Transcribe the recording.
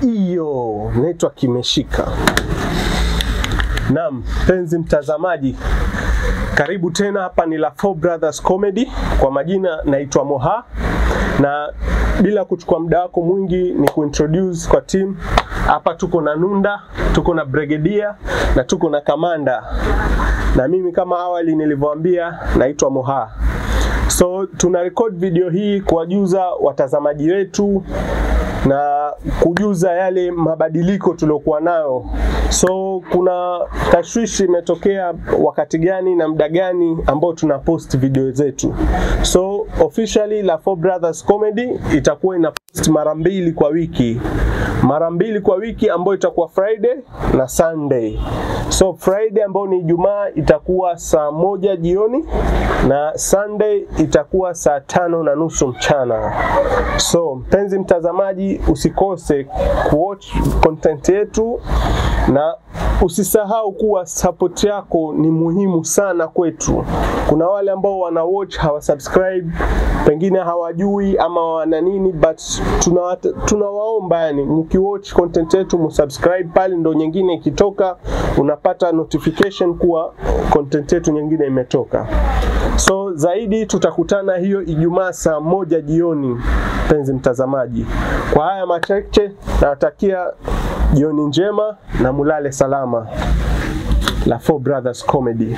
hiyo naitwa kimeshika Naam, mpenzi mtazamaji, karibu tena. Hapa ni La Four Brothers Comedy. Kwa majina naitwa Moha, na bila kuchukua muda wako mwingi ni kuintroduce kwa team. Hapa tuko na Nunda, tuko na Brigadier na tuko na Kamanda, na mimi kama awali nilivyoambia naitwa Moha. So tuna record video hii kuwajuza watazamaji wetu na kujuza yale mabadiliko tuliokuwa nayo. So kuna tashwishi imetokea wakati gani na muda gani ambao tuna post video zetu. So officially La Four Brothers Comedy itakuwa ina post mara mbili kwa wiki, mara mbili kwa wiki ambayo itakuwa Friday na Sunday. So Friday ambayo ni Ijumaa itakuwa saa moja jioni na Sunday itakuwa saa tano na nusu mchana. So mpenzi mtazamaji, usikose kuwatch content yetu na usisahau kuwa support yako ni muhimu sana kwetu. Kuna wale ambao wana watch hawa subscribe, pengine hawajui ama wana nini, but tunawaomba tuna yani, mkiwatch content yetu msubscribe pale, ndo nyingine ikitoka unapata notification kuwa content yetu nyingine imetoka. So zaidi tutakutana hiyo Ijumaa saa moja jioni, mpenzi mtazamaji. Kwa haya machache, nawatakia jioni njema na mulale salama. La Four Brothers Comedy.